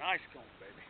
Nice going, baby.